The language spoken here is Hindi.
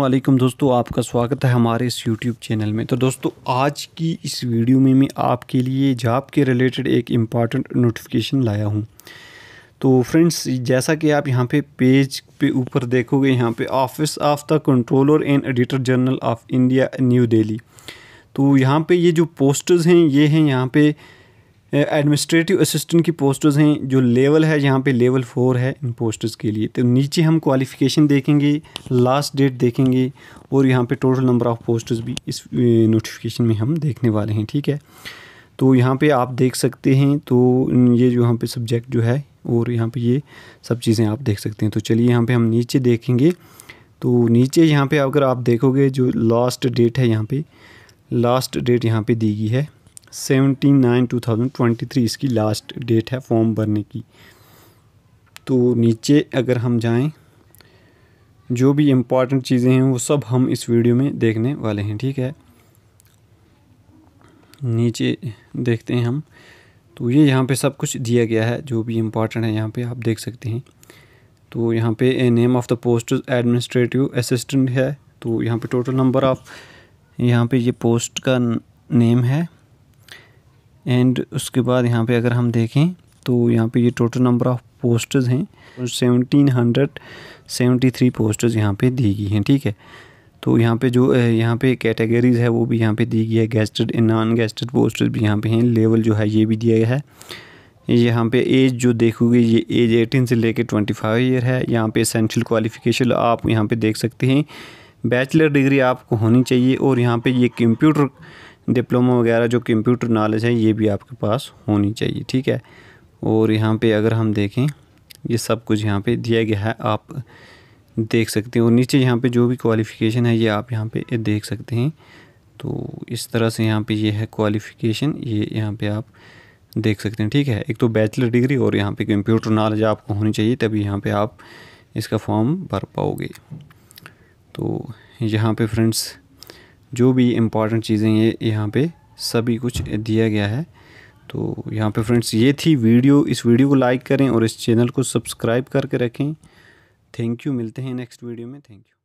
वालेकुम दोस्तों, आपका स्वागत है हमारे इस यूट्यूब चैनल में। तो दोस्तों, आज की इस वीडियो में मैं आपके लिए जॉब के रिलेटेड एक इंपॉर्टेंट नोटिफिकेशन लाया हूँ। तो फ्रेंड्स, जैसा कि आप यहाँ पे पेज पे ऊपर देखोगे, यहाँ पे office of the controller and auditor general of India new Delhi तो यहाँ पे ये जो पोस्टर्स हैं, ये हैं यहाँ पे एडमिनिस्ट्रेटिव असिस्टेंट की पोस्टर्स हैं, जो लेवल है यहाँ पे लेवल फोर है इन पोस्टर्स के लिए। तो नीचे हम क्वालिफ़िकेशन देखेंगे लास्ट डेट देखेंगे, और यहाँ पे टोटल नंबर ऑफ़ पोस्टर्स भी इस नोटिफिकेशन में हम देखने वाले हैं, ठीक है? तो यहाँ पे आप देख सकते हैं तो ये जो यहाँ पे सब्जेक्ट जो है, और यहाँ पे ये सब चीज़ें आप देख सकते हैं। तो चलिए यहाँ पे हम नीचे देखेंगे। तो नीचे यहाँ पे अगर आप देखोगे, जो लास्ट डेट है यहाँ पे लास्ट डेट यहाँ पे दी गई है। Seventeen nine two thousand twenty three इसकी लास्ट डेट है फॉर्म भरने की। तो नीचे अगर हम जाएँ, जो भी इंपॉर्टेंट चीज़ें हैं, वो सब हम इस वीडियो में देखने वाले हैं, ठीक है? नीचे देखते हैं हम। तो ये यहाँ पे सब कुछ दिया गया है, जो भी इंपॉर्टेंट है, यहाँ पे आप देख सकते हैं। तो यहाँ पे a name of the post administrative assistant है। तो यहाँ पे टोटल नंबर ऑफ़ यहाँ पे ये पोस्ट का नेम है। एंड उसके बाद यहाँ पे अगर हम देखें तो यहाँ पे ये टोटल नंबर ऑफ़ पोस्टर्स हैं seventeen hundred seventy three posters यहाँ पे दी गई हैं ठीक है तो यहाँ पे जो यहाँ पे कैटेगरीज़ है वो भी यहाँ पे दी गई है gazetted and non gazetted posters भी यहाँ पे हैं लेवल जो है ये भी दिया गया है यहाँ पे एज जो देखोगे ये एज एटीन से लेके ट्वेंटी फाइव ईयर है यहाँ पे एसेंशियल क्वालिफ़िकेशन आप यहाँ पे देख सकते हैं बैचलर डिग्री आपको होनी चाहिए और यहाँ पे ये कंप्यूटर डिप्लोमा वगैरह जो कंप्यूटर नॉलेज है, ये भी आपके पास होनी चाहिए, ठीक है? और यहाँ पे अगर हम देखें, ये सब कुछ यहाँ पे दिया गया है, आप देख सकते हैं। और नीचे यहाँ पे जो भी क्वालिफ़िकेशन है, ये आप यहाँ पे देख सकते हैं। तो इस तरह से यहाँ पे ये है क्वालिफ़िकेशन ये यहाँ पे आप देख सकते हैं, ठीक है? एक तो बैचलर डिग्री और यहाँ पे कंप्यूटर नॉलेज आपको होनी चाहिए, तभी यहाँ पे आप इसका फॉर्म भर पाओगे। तो यहाँ पे फ्रेंड्स जो भी इंपॉर्टेंट चीज़ें ये, यहाँ पे सभी कुछ दिया गया है। तो यहाँ पे फ्रेंड्स ये थी वीडियो। इस वीडियो को लाइक करें और इस चैनल को सब्सक्राइब करके रखें। थैंक यू मिलते हैं नेक्स्ट वीडियो में। Thank you